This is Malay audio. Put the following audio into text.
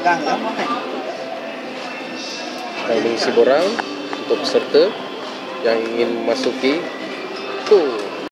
Kami mengisi borang untuk peserta yang ingin masuki tu.